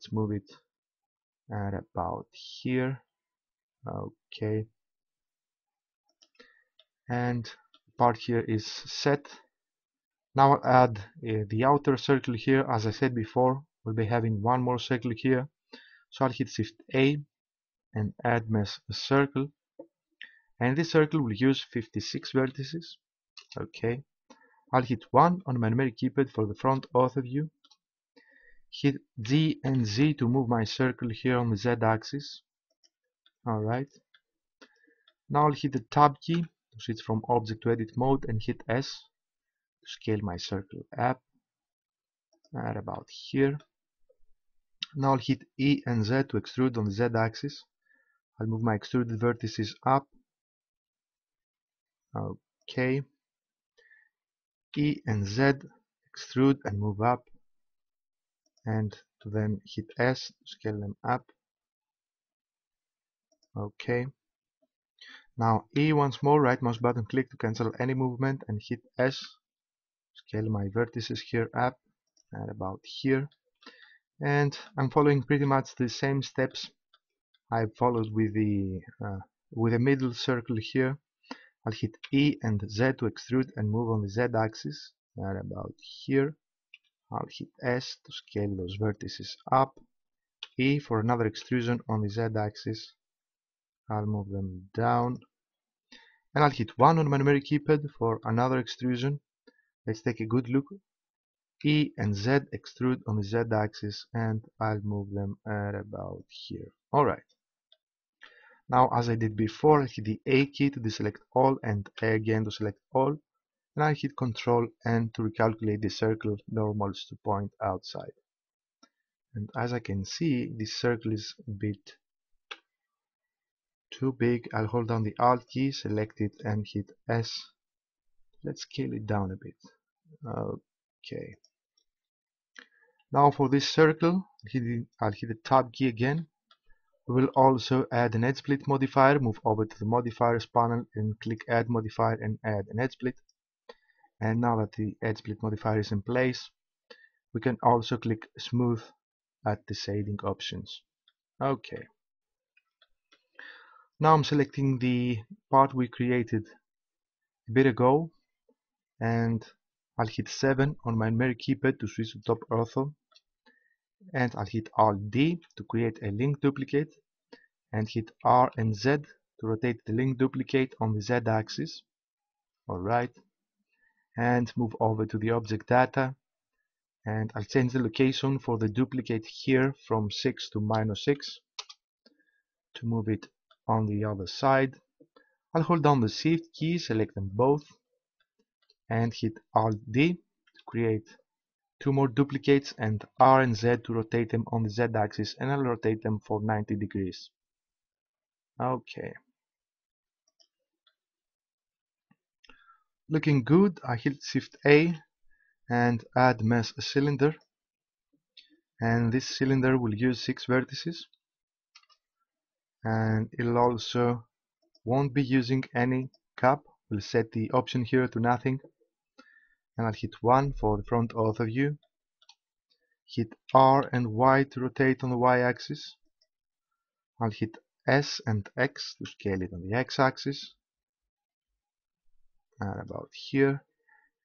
let's move it at about here. Okay. And part here is set. Now I'll add uh, the outer circle here. As I said before we'll be having one more circle here. So I'll hit shift A and add mesh circle. And this circle will use 56 vertices. Okay. I'll hit 1 on my numeric keypad for the front ortho view hit G and Z to move my circle here on the Z axis. Alright now I'll hit the tab key. To switch from object to edit mode and hit S to scale my circle up. At about here. Now I'll hit E and Z to extrude on the Z axis. I'll move my extruded vertices up. Okay. E and Z extrude and move up and to then hit S to scale them up. Okay. Now E once more right mouse button click to cancel any movement and hit S. Scale my vertices here up at about here. And I'm following pretty much the same steps I followed with the uh, with the middle circle here. I'll hit E and Z to extrude and move on the Z axis at about here I'll hit S to scale those vertices up. E for another extrusion on the Z axis. I'll move them down. And I'll hit 1 on my numeric keypad for another extrusion. Let's take a good look. E and Z extrude on the Z axis and I'll move them at about here. Alright now as I did before I hit the A key to deselect all and A again to select all I hit Ctrl N to recalculate the circle normals to point outside. And as I can see this circle is a bit too big. I'll hold down the alt key select it and hit S. Let's scale it down a bit. Okay. Now for this circle I'll hit the tab key again. We will also add an edge split modifier move over to the modifiers panel and click add modifier and add an edge split and now that the edge split modifier is in place we can also click smooth at the shading options. Okay. Now I'm selecting the part we created a bit ago and I'll hit 7 on my numeric keypad to switch to top ortho and I'll hit Alt D to create a link duplicate and hit R and Z to rotate the link duplicate on the Z axis. Alright and move over to the object data and I'll change the location for the duplicate here from 6 to minus 6 to move it on the other side. I'll hold down the shift key, select them both and hit Alt D to create two more duplicates and R and Z to rotate them on the Z axis and I'll rotate them for 90 degrees. Okay. Looking good, I hit Shift A and add mesh cylinder. And this cylinder will use 6 vertices. And it'll also won't be using any cap. We'll set the option here to nothing. And I'll hit 1 for the front ortho view. Hit R and Y to rotate on the Y axis. I'll hit S and X to scale it on the X axis and about here.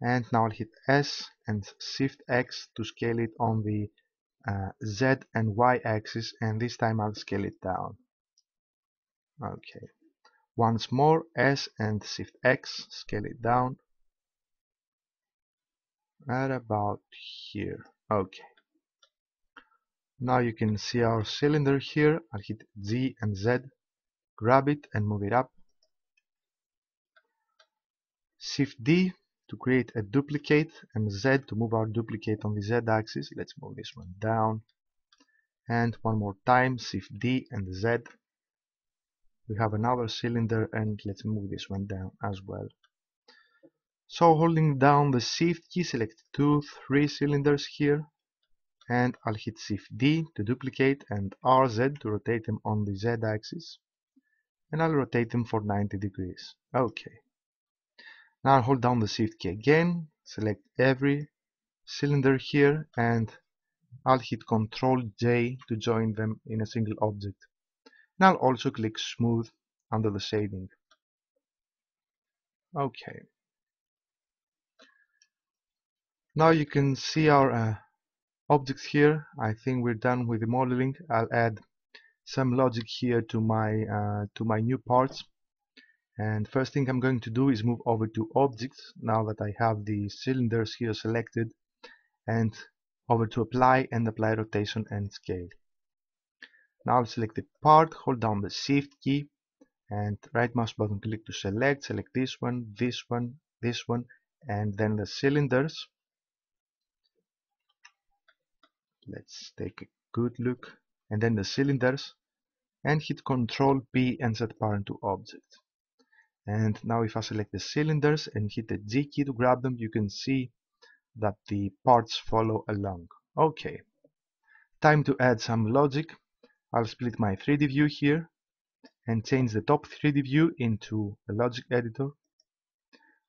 And now I'll hit S and shift X to scale it on the uh, Z and Y axis and this time I'll scale it down. Okay. Once more S and shift X scale it down. At about here. Okay. Now you can see our cylinder here. I'll hit G and Z. Grab it and move it up shift D to create a duplicate and Z to move our duplicate on the Z axis. Let's move this one down. And one more time shift D and Z. We have another cylinder and let's move this one down as well. So holding down the shift key select two three cylinders here. And I'll hit shift D to duplicate and RZ to rotate them on the Z axis. And I'll rotate them for 90 degrees. Okay now hold down the shift key again select every cylinder here and I'll hit Ctrl J to join them in a single object. Now I'll also click Smooth under the shading. Okay. Now you can see our uh, objects here. I think we're done with the modeling. I'll add some logic here to my uh, to my new parts and first thing I'm going to do is move over to objects now that I have the cylinders here selected and over to apply and apply rotation and scale. Now I'll select the part hold down the shift key and right mouse button click to select select this one this one this one and then the cylinders. Let's take a good look. And then the cylinders and hit Ctrl P and set parent to object. And now if I select the cylinders and hit the G key to grab them, you can see that the parts follow along. Okay, time to add some logic. I'll split my 3D view here and change the top 3D view into a logic editor.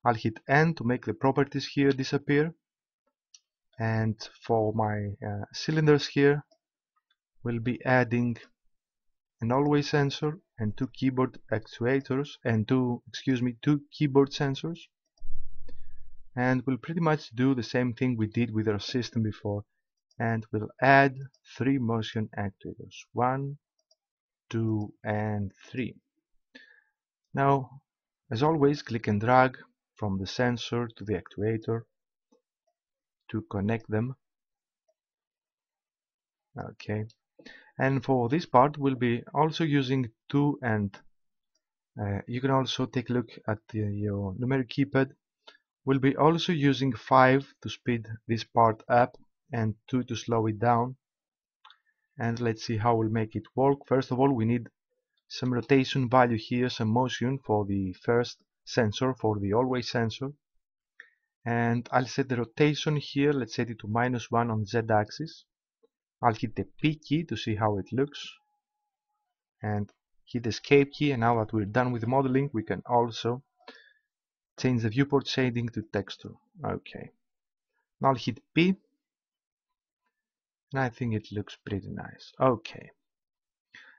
I'll hit N to make the properties here disappear. And for my uh, cylinders here, we'll be adding an always sensor and two keyboard actuators and two excuse me two keyboard sensors. And we'll pretty much do the same thing we did with our system before. And we'll add three motion actuators. One two and three. Now as always click and drag from the sensor to the actuator to connect them. Okay and for this part we'll be also using 2 and. Uh, you can also take a look at the, your numeric keypad. We'll be also using 5 to speed this part up and 2 to slow it down. And let's see how we'll make it work. First of all we need some rotation value here some motion for the first sensor for the always sensor. And I'll set the rotation here. Let's set it to minus 1 on z axis I'll hit the P key to see how it looks. And hit escape key and now that we're done with modeling we can also change the viewport shading to texture. Okay. Now I'll hit P and I think it looks pretty nice. Okay.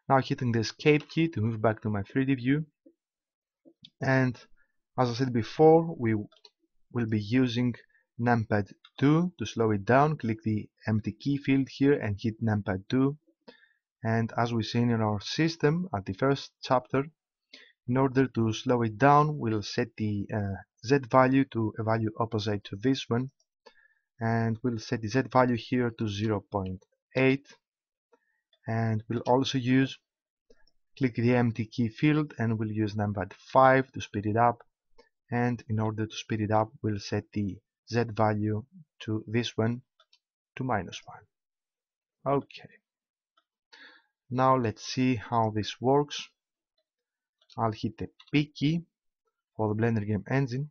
Now hitting the escape key to move back to my 3D view. And as I said before we will be using numpad 2 to slow it down click the empty key field here and hit numpad 2 and as we've seen in our system at the first chapter in order to slow it down we'll set the uh, z value to a value opposite to this one. And we'll set the z value here to 0.8 and we'll also use click the empty key field and we'll use numpad 5 to speed it up. And in order to speed it up we'll set the z value to this one to minus 1 okay. Now let's see how this works. I'll hit the P key for the Blender game engine.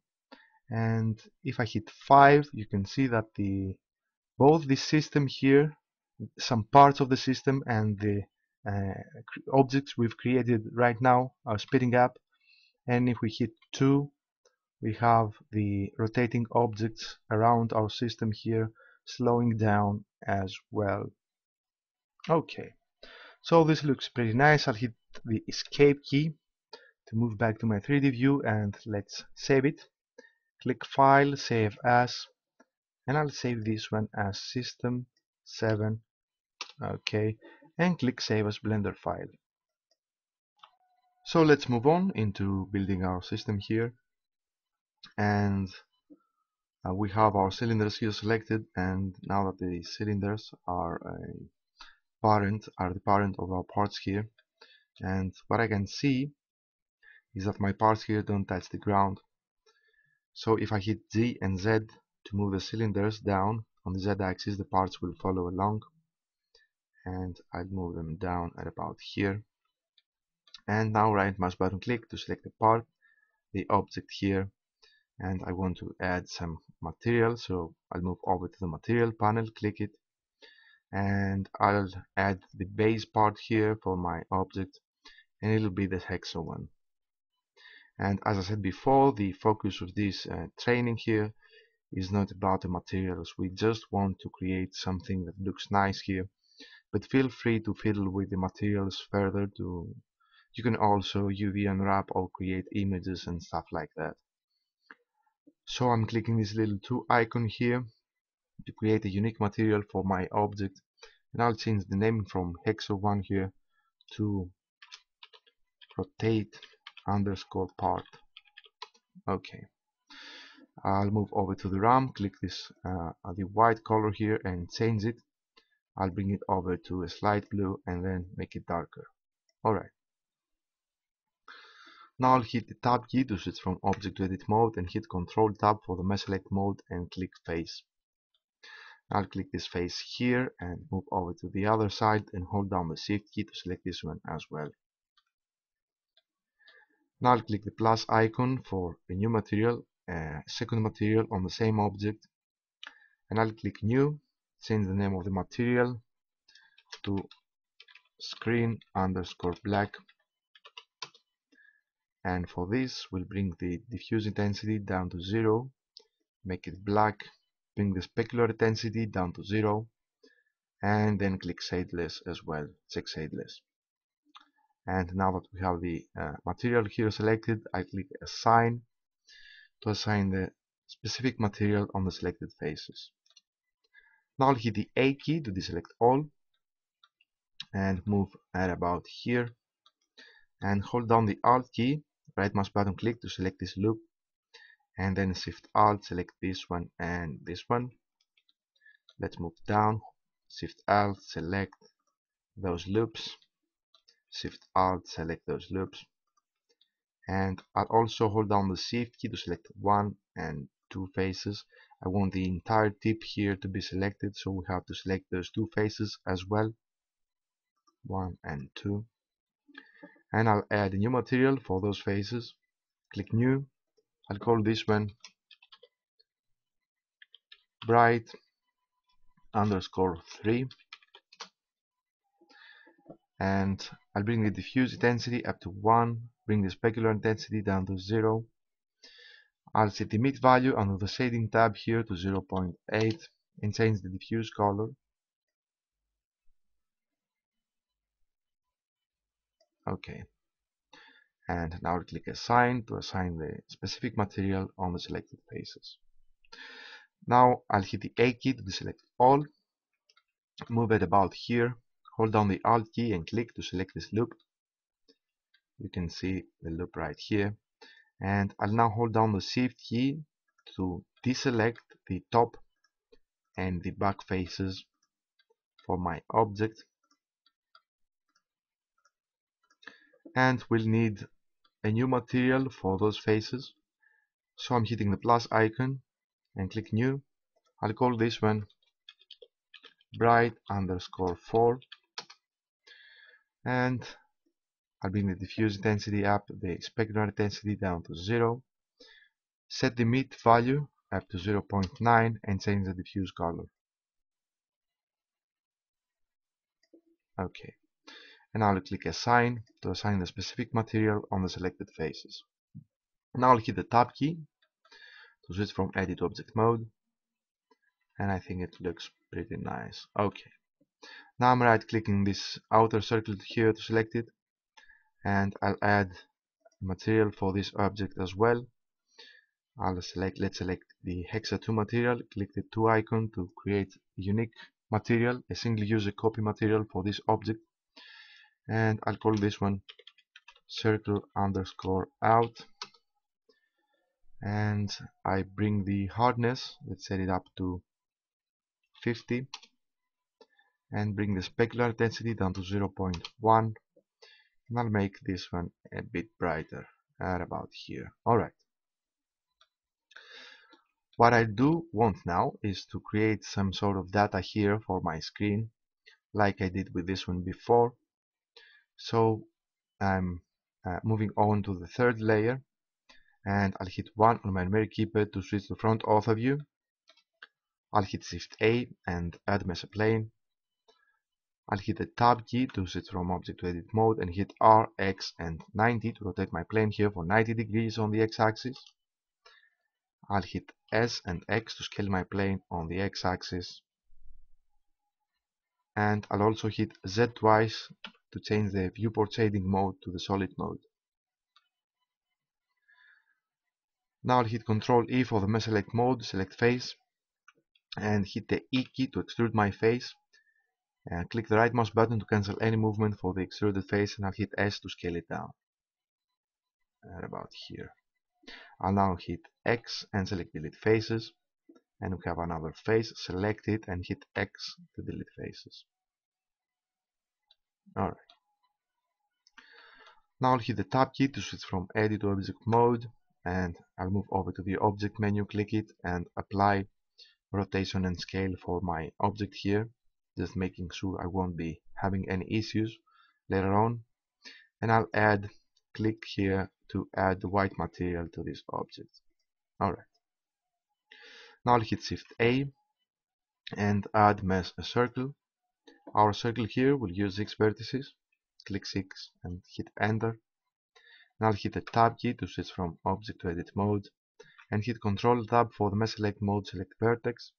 And if I hit 5 you can see that the both the system here some parts of the system and the uh, objects we've created right now are speeding up. And if we hit 2 we have the rotating objects around our system here slowing down as well. Okay so this looks pretty nice. I'll hit the escape key to move back to my 3d view and let's save it. Click file save as and I'll save this one as system 7 okay and click save as blender file. So let's move on into building our system here and uh, we have our cylinders here selected and now that the cylinders are a parent are the parent of our parts here. And what I can see is that my parts here don't touch the ground. So if I hit Z and Z to move the cylinders down on the Z axis the parts will follow along. And I'll move them down at about here. And now right mouse button click to select the part the object here and I want to add some material so I'll move over to the material panel click it and I'll add the base part here for my object and it'll be the hexa one and as I said before the focus of this uh, training here is not about the materials. We just want to create something that looks nice here but feel free to fiddle with the materials further to you can also UV unwrap or create images and stuff like that so I'm clicking this little 2 icon here to create a unique material for my object. And I'll change the name from hexa1 here to rotate underscore part. Okay I'll move over to the RAM click this uh, the white color here and change it. I'll bring it over to a slight blue and then make it darker. Alright now I'll hit the tab key to switch from object to edit mode and hit Ctrl tab for the mesh select mode and click face. I'll click this face here and move over to the other side and hold down the shift key to select this one as well. Now I'll click the plus icon for a new material, uh, second material on the same object. And I'll click new, change the name of the material to screen underscore black and for this we'll bring the diffuse intensity down to 0 make it black bring the specular intensity down to 0 and then click shadeless as well check shadeless and now that we have the uh, material here selected I click assign to assign the specific material on the selected faces. Now I'll hit the A key to deselect all and move at about here. And hold down the alt key right mouse button click to select this loop. And then shift alt select this one and this one. Let's move down shift alt select those loops. Shift alt select those loops. And I'll also hold down the shift key to select one and two faces. I want the entire tip here to be selected so we have to select those two faces as well. One and two and I'll add a new material for those faces. Click new. I'll call this one bright underscore 3 and I'll bring the diffuse intensity up to 1 bring the specular intensity down to 0 I'll set the emit value under the shading tab here to 0.8 and change the diffuse color okay. And now click assign to assign the specific material on the selected faces now I'll hit the A key to deselect all. Move it about here. Hold down the alt key and click to select this loop. You can see the loop right here. And I'll now hold down the shift key to deselect the top and the back faces for my object and we'll need a new material for those faces. So I'm hitting the plus icon and click new. I'll call this one bright underscore 4 and I'll bring the diffuse intensity up, the specular intensity down to 0 set the emit value up to 0.9 and change the diffuse color. Okay and I'll click assign to assign the specific material on the selected faces. Now I'll hit the tab key to switch from edit object mode. And I think it looks pretty nice. Okay now I'm right clicking this outer circle here to select it. And I'll add material for this object as well. I'll select let's select the hexa 2 material click the 2 icon to create unique material a single user copy material for this object and I'll call this one circle underscore out. And I bring the hardness let's set it up to 50 and bring the specular density down to 0.1 and I'll make this one a bit brighter at about here. Alright what I do want now is to create some sort of data here for my screen like I did with this one before so I'm uh, moving on to the third layer and I'll hit 1 on my numeric keypad to switch to front ortho view I'll hit shift A and add mesh plane. I'll hit the tab key to switch from object to edit mode and hit R, X and 90 to rotate my plane here for 90 degrees on the X-axis. I'll hit S and X to scale my plane on the X-axis and I'll also hit Z twice to change the viewport shading mode to the solid mode. Now I'll hit Ctrl E for the mesh select mode, select face, and hit the E key to extrude my face. And click the right mouse button to cancel any movement for the extruded face, and I'll hit S to scale it down. And about here. I'll now hit X and select delete faces, and we have another face. Select it and hit X to delete faces. Alright. Now I'll hit the tab key to switch from edit to object mode and I'll move over to the object menu click it and apply rotation and scale for my object here just making sure I won't be having any issues later on. And I'll add click here to add the white material to this object. Alright. Now I'll hit shift A and add mesh a circle our circle here will use 6 vertices. Click 6 and hit enter. Now hit the tab key to switch from object to edit mode. And hit Ctrl tab for the mesh select mode select vertex.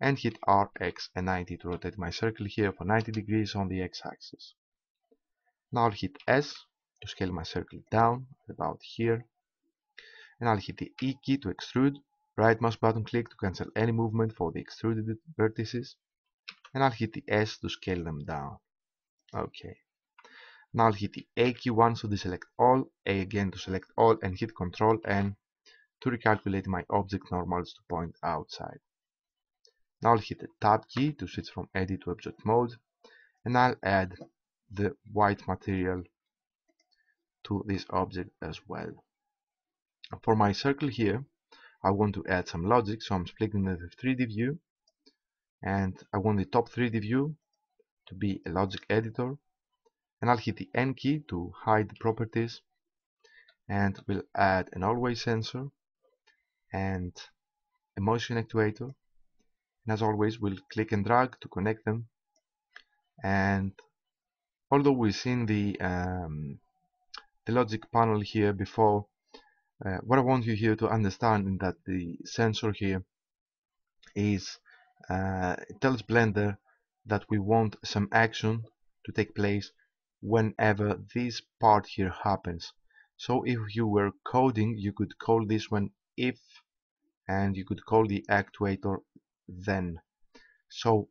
And hit RX and 90 to rotate my circle here for 90 degrees on the x-axis. Now I'll hit S to scale my circle down about here. And I'll hit the E key to extrude. Right mouse button click to cancel any movement for the extruded vertices and I'll hit the S to scale them down. Okay. Now I'll hit the A key once to deselect all, A again to select all, and hit Control N to recalculate my object normals to point outside. Now I'll hit the Tab key to switch from Edit to Object Mode, and I'll add the white material to this object as well. For my circle here, I want to add some logic, so I'm splitting the 3D view, and I want the top 3D view to be a logic editor, and I'll hit the N key to hide the properties and we'll add an always sensor and a motion actuator. And as always we'll click and drag to connect them. And although we've seen the um, the logic panel here before uh, what I want you here to understand is that the sensor here is uh, it tells Blender that we want some action to take place whenever this part here happens. So if you were coding, you could call this one if, and you could call the actuator then. So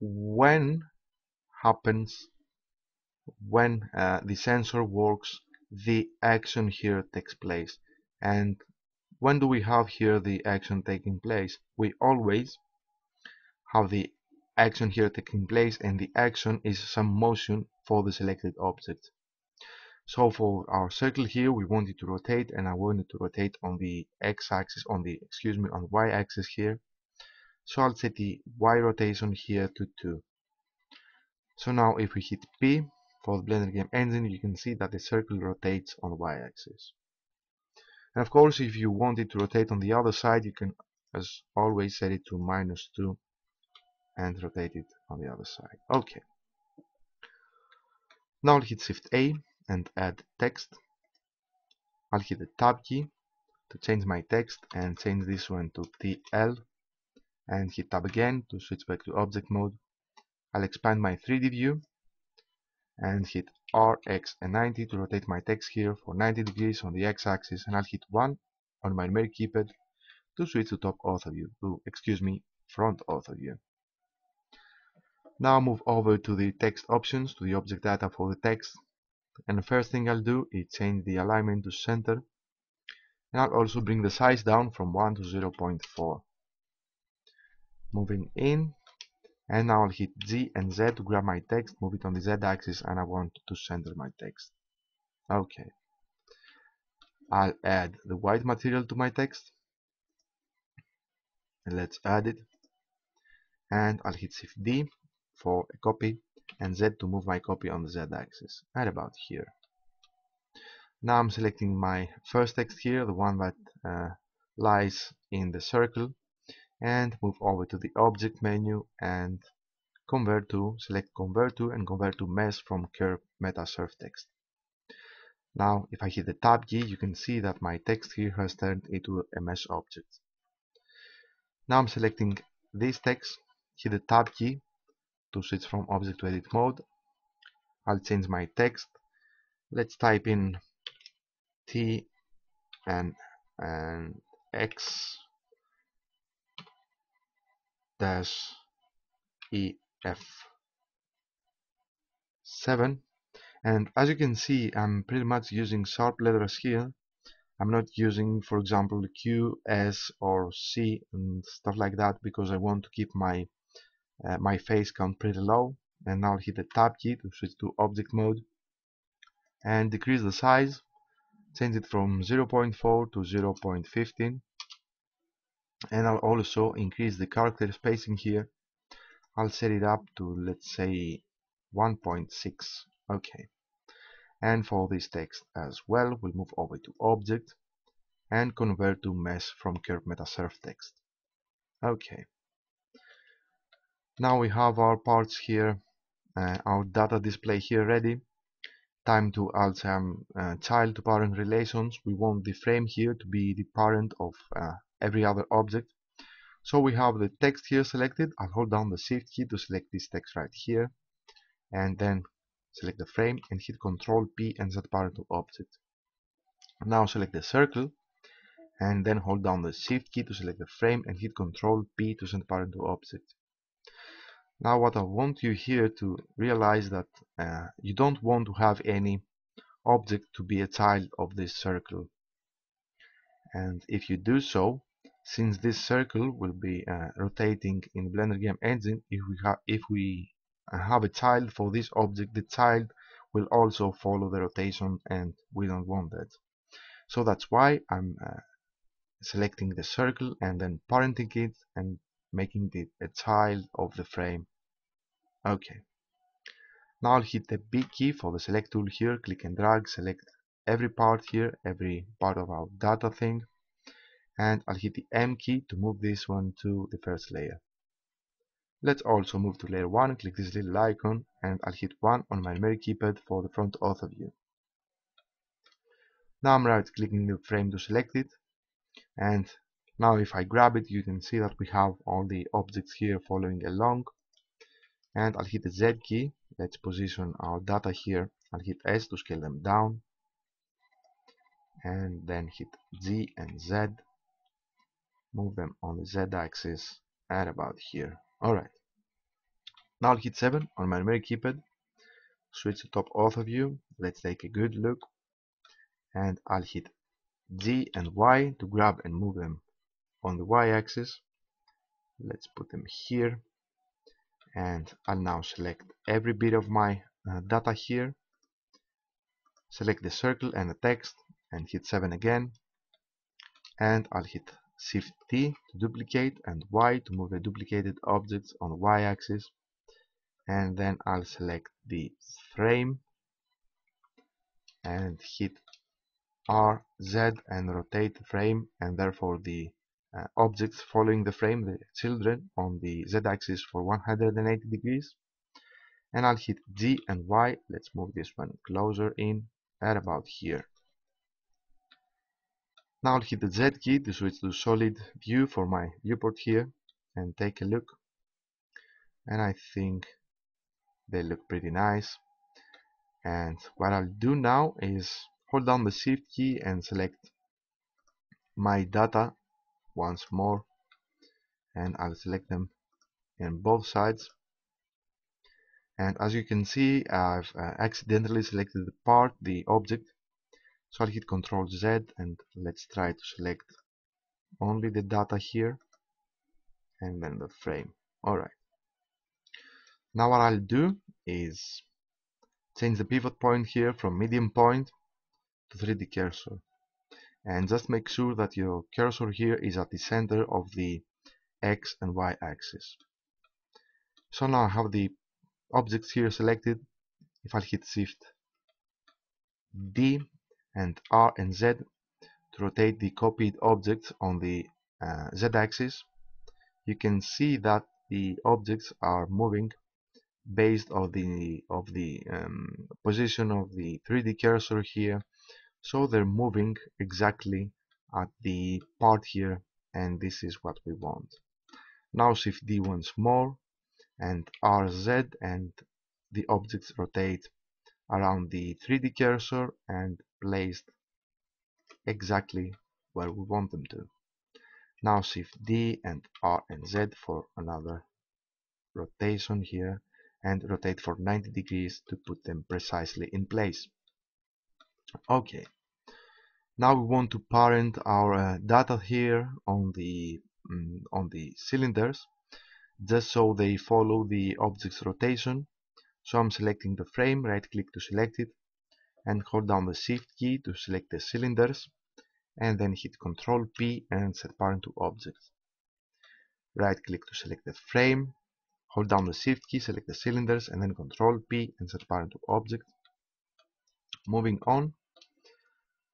when happens, when uh, the sensor works, the action here takes place. And when do we have here the action taking place? We always have the action here taking place and the action is some motion for the selected object. So for our circle here, we want it to rotate and I want it to rotate on the x-axis, on the, excuse me, on y-axis here. So I'll set the y rotation here to 2. So now if we hit P for the Blender Game Engine, you can see that the circle rotates on the y-axis. And of course, if you want it to rotate on the other side, you can, as always, set it to minus 2 and rotate it on the other side. Okay. Now I'll hit Shift A and add text. I'll hit the Tab key to change my text and change this one to TL and hit Tab again to switch back to object mode. I'll expand my 3D view and hit RX and 90 to rotate my text here for 90 degrees on the x-axis and I'll hit 1 on my numeric keypad to switch to top ortho view, to, excuse me, front ortho view. Now move over to the text options, to the object data for the text. And the first thing I'll do is change the alignment to center. And I'll also bring the size down from 1 to 0.4. Moving in. And now I'll hit G and Z to grab my text, move it on the Z axis, and I want to center my text. Okay. I'll add the white material to my text. Let's add it. And I'll hit Shift D for a copy and Z to move my copy on the Z axis right about here. Now I'm selecting my first text here the one that uh, lies in the circle and move over to the object menu and convert to select convert to and convert to mesh from curve meta surf text. Now if I hit the tab key you can see that my text here has turned into a mesh object. Now I'm selecting this text hit the tab key to switch from object to edit mode. I'll change my text. Let's type in T and, and X dash EF 7 and as you can see I'm pretty much using sharp letters here. I'm not using for example Q, S or C and stuff like that because I want to keep my uh, my face count pretty low and I'll hit the tab key to switch to object mode. And decrease the size change it from 0.4 to 0.15 and I'll also increase the character spacing here. I'll set it up to let's say 1.6 okay. And for this text as well we'll move over to object and convert to mesh from curve meta surf text. Okay now we have our parts here uh, our data display here ready. Time to add some uh, child to parent relations. We want the frame here to be the parent of uh, every other object. So we have the text here selected. I'll hold down the shift key to select this text right here and then select the frame and hit Ctrl P and set parent to object. Now select the circle and then hold down the shift key to select the frame and hit Ctrl P to send parent to object now what I want you here to realize that uh, you don't want to have any object to be a child of this circle. And if you do so since this circle will be uh, rotating in Blender Game Engine if we have if we uh, have a child for this object the child will also follow the rotation and we don't want that. So that's why I'm uh, selecting the circle and then parenting it and making it a child of the frame okay. Now I'll hit the B key for the select tool here click and drag select every part here every part of our data thing and I'll hit the M key to move this one to the first layer. Let's also move to layer 1 click this little icon and I'll hit 1 on my numeric keypad for the front ortho view. Now I'm right clicking the frame to select it and now if I grab it you can see that we have all the objects here following along and I'll hit the Z key. Let's position our data here. I'll hit S to scale them down. And then hit G and Z. Move them on the Z axis at about here. Alright now I'll hit 7 on my numeric keypad. Switch to top ortho view let's take a good look. And I'll hit G and Y to grab and move them on the Y axis. Let's put them here and I'll now select every bit of my uh, data here. Select the circle and the text and hit 7 again. And I'll hit shift T to duplicate and Y to move the duplicated objects on the Y axis. And then I'll select the frame and hit R, Z and rotate the frame and therefore the Uh, objects following the frame, the children, on the z-axis for 180 degrees. And I'll hit G and Y. Let's move this one closer in at about here. Now I'll hit the Z key to switch to solid view for my viewport here and take a look. And I think they look pretty nice. And what I'll do now is hold down the shift key and select my data once more and I'll select them in both sides. And as you can see I've uh, accidentally selected the part, the object so I'll hit Ctrl Z and let's try to select only the data here and then the frame. Alright now what I'll do is change the pivot point here from median point to 3D cursor and just make sure that your cursor here is at the center of the X and Y axis. So now I have the objects here selected. If I hit Shift D and R and Z to rotate the copied objects on the uh, Z axis, you can see that the objects are moving based on the of the um, position of the 3D cursor here so they're moving exactly at the part here and this is what we want now shift D once more and RZ and the objects rotate around the 3D cursor and placed exactly where we want them to. Now shift D and R and Z for another rotation here and rotate for 90 degrees to put them precisely in place. Okay, now we want to parent our uh, data here on the um, on the cylinders just so they follow the object's rotation. So I'm selecting the frame, right click to select it and hold down the shift key to select the cylinders and then hit Ctrl P and set parent to object. Right click to select the frame, hold down the shift key, select the cylinders and then Ctrl P and set parent to object. Moving on,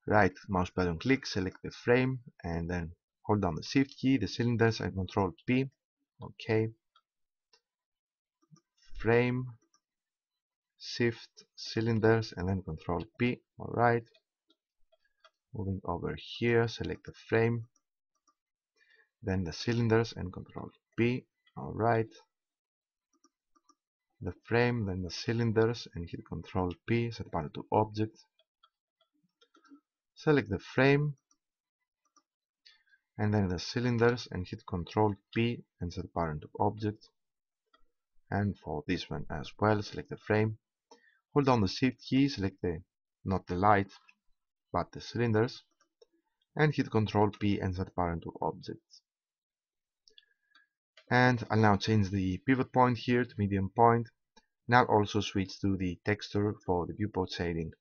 right mouse button click, select the frame and then hold down the shift key, the cylinders and control P. OK. Frame, shift, cylinders and then control P. Alright. Moving over here, select the frame, then the cylinders and Control P. Alright. The frame, then the cylinders and hit Control P, set parent to object. Select the frame and then the cylinders and hit Control P and set parent to object. And for this one as well, select the frame. Hold down the Shift key, select the not the light, but the cylinders and hit Ctrl P and set parent to objects. And I'll now change the pivot point here to median point. Now also switch to the texture for the viewport shading.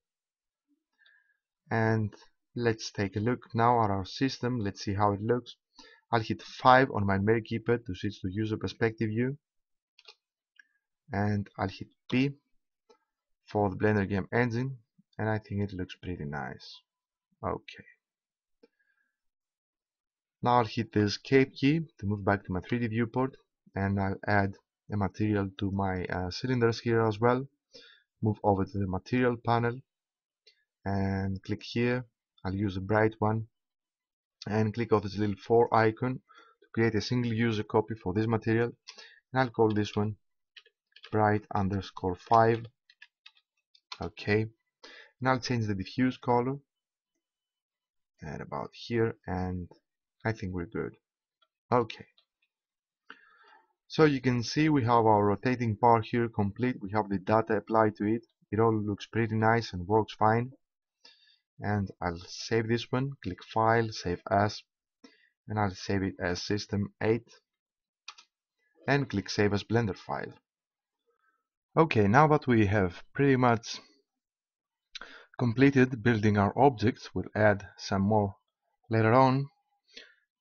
And let's take a look now at our system. Let's see how it looks. I'll hit 5 on my numeric keypad to switch to user perspective view. And I'll hit P for the Blender game engine and I think it looks pretty nice okay now I'll hit the escape key to move back to my 3D viewport and I'll add a material to my uh, cylinders here as well. Move over to the material panel and click here. I'll use a bright one and click on this little 4 icon to create a single user copy for this material. And I'll call this one bright underscore 5 okay. Now I'll change the diffuse color and about here and I think we're good. Okay. So you can see we have our rotating part here complete. We have the data applied to it. It all looks pretty nice and works fine. And I'll save this one. Click file save as and I'll save it as system 8 and click save as blender file. Okay now that we have pretty much completed building our objects. We'll add some more later on.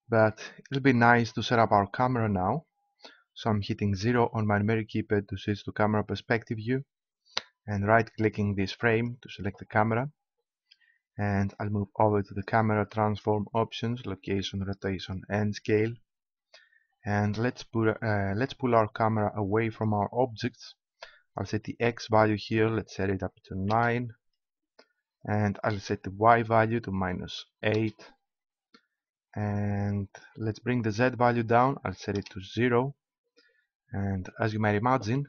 But it'll be nice to set up our camera now. So I'm hitting 0 on my numeric keypad to switch to camera perspective view and right clicking this frame to select the camera. And I'll move over to the camera transform options location rotation and scale. And let's put uh, let's pull our camera away from our objects. I'll set the X value here let's set it up to 9 and I'll set the y value to minus 8 and let's bring the z value down. I'll set it to 0 and as you might imagine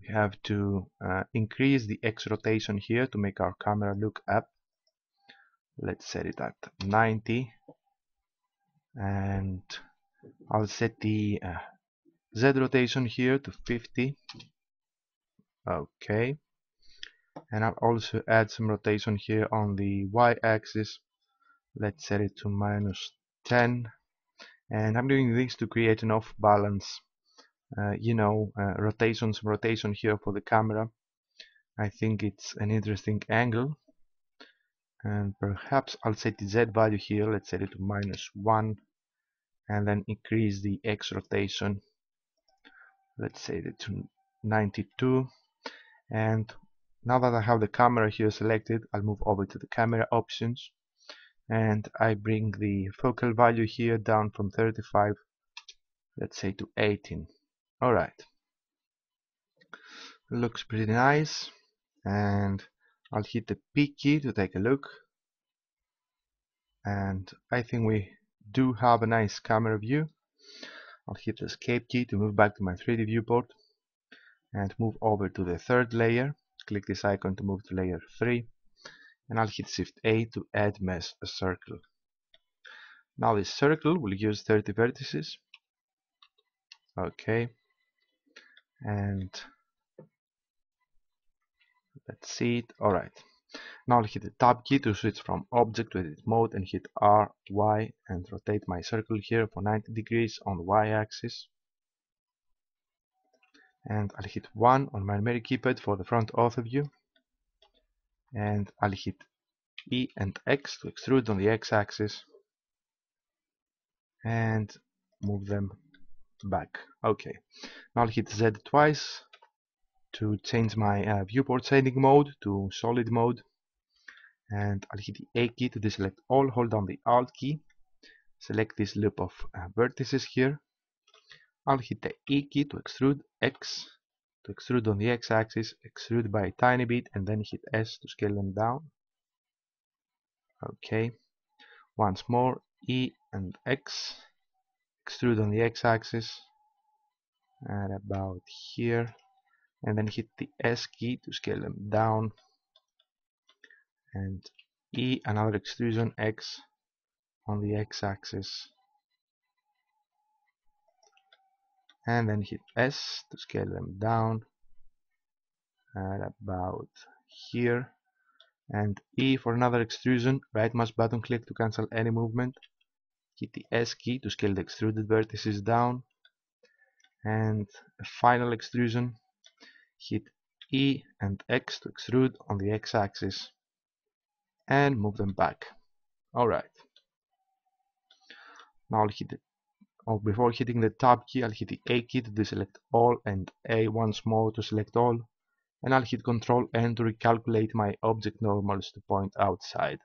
we have to uh, increase the x rotation here to make our camera look up. Let's set it at 90 and I'll set the uh, z rotation here to 50 okay. And I'll also add some rotation here on the y-axis. Let's set it to minus 10 and I'm doing this to create enough balance uh, you know uh, rotation some rotation here for the camera. I think it's an interesting angle. And perhaps I'll set the Z value here. Let's set it to minus 1 and then increase the X rotation. Let's set it to 92 and now that I have the camera here selected I'll move over to the camera options and I bring the focal value here down from 35 let's say to 18 alright looks pretty nice and I'll hit the P key to take a look. And I think we do have a nice camera view. I'll hit the escape key to move back to my 3D viewport and move over to the third layer. Click this icon to move to layer 3 and I'll hit Shift A to add mesh a circle. Now this circle will use 30 vertices. Okay. And let's see it. Alright. Now I'll hit the tab key to switch from object to edit mode and hit R, Y and rotate my circle here for 90 degrees on the Y axis. And I'll hit 1 on my numeric keypad for the front ortho view. And I'll hit E and X to extrude on the X axis. And move them back. Okay. Now I'll hit Z twice to change my uh, viewport shading mode to solid mode and I'll hit the A key to deselect all, hold down the Alt key, select this loop of uh, vertices here. I'll hit the E key to extrude X, to extrude on the X axis, extrude by a tiny bit and then hit S to scale them down. Okay, once more E and X, extrude on the X axis at about here. And then hit the S key to scale them down. And E another extrusion X on the X axis and then hit S to scale them down. At about here. And E for another extrusion. Right mouse button click to cancel any movement. Hit the S key to scale the extruded vertices down. And a final extrusion. Hit E and X to extrude on the X axis. And move them back. Alright. Now I'll hit it oh, before hitting the tab key I'll hit the A key to deselect all and A once more to select all. And I'll hit Ctrl N to recalculate my object normals to point outside.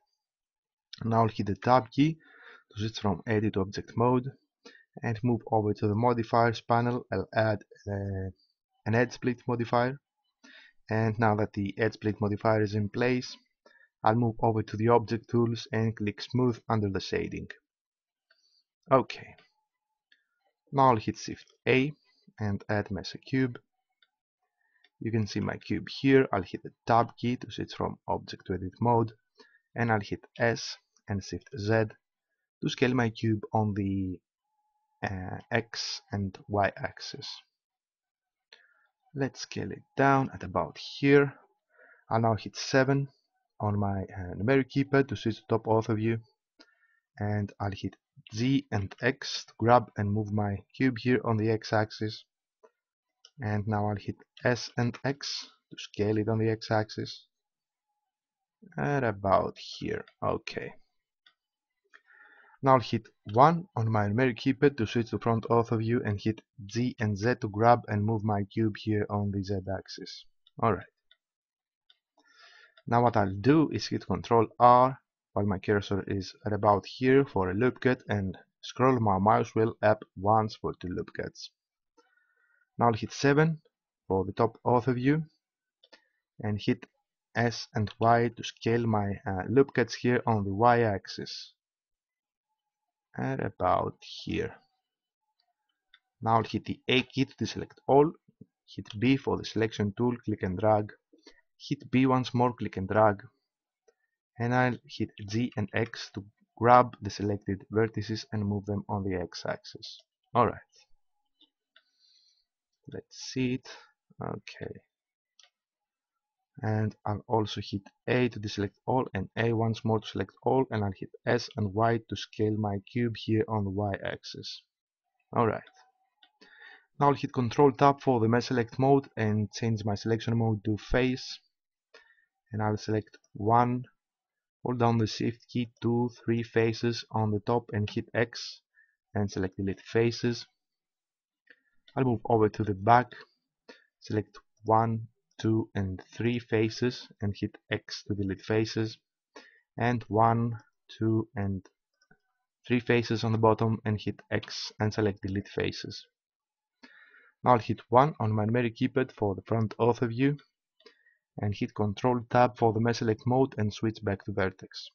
Now I'll hit the tab key to switch from edit to object mode. And move over to the modifiers panel. I'll add uh, an edge split modifier. And now that the edge split modifier is in place I'll move over to the object tools and click smooth under the shading. Okay. Now I'll hit shift A and add mesh a cube. You can see my cube here. I'll hit the tab key to switch from object to edit mode and I'll hit S and shift Z to scale my cube on the uh, X and Y axis. Let's scale it down at about here. I'll now hit 7 on my uh, numeric keypad to switch to top ortho view and I'll hit Z and X to grab and move my cube here on the X axis. And now I'll hit S and X to scale it on the X axis. At about here okay. Now I'll hit 1 on my numeric keypad to switch to front ortho view and hit Z and Z to grab and move my cube here on the Z axis. Alright. Now what I'll do is hit Ctrl R while my cursor is at about here for a loop cut and scroll my mouse wheel up once for two loop cuts. Now I'll hit 7 for the top ortho view and hit S and Y to scale my uh, loop cuts here on the Y axis at about here. Now I'll hit the A key to deselect all, hit B for the selection tool, click and drag hit B once more, click and drag, and I'll hit G and X to grab the selected vertices and move them on the x-axis. Alright. Let's see it. Okay. And I'll also hit A to deselect all and A once more to select all and I'll hit S and Y to scale my cube here on the Y-axis. Alright. Now I'll hit Control Tab for the mesh select mode and change my selection mode to face and I'll select one hold down the shift key two three faces on the top and hit X and select delete faces. I'll move over to the back select one two and three faces and hit X to delete faces. And one two and three faces on the bottom and hit X and select delete faces. Now I'll hit 1 on my numeric keypad for the front ortho view and hit Ctrl Tab for the mesh select mode and switch back to vertex.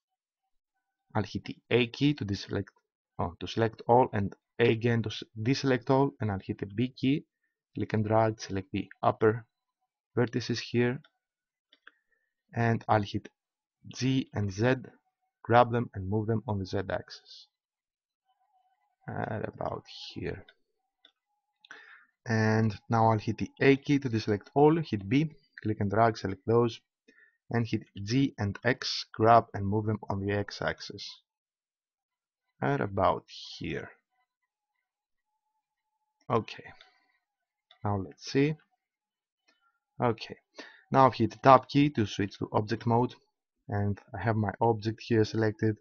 I'll hit the A key to deselect oh, to select all and A again to deselect all and I'll hit the B key, click and drag, select the upper vertices here. And I'll hit Z and Z, grab them and move them on the Z axis. At about here. And now I'll hit the A key to deselect all, hit B, click and drag, select those and hit G and X, grab and move them on the X axis. At about here. Okay. Now let's see. Okay. Now hit the tab key to switch to object mode and I have my object here selected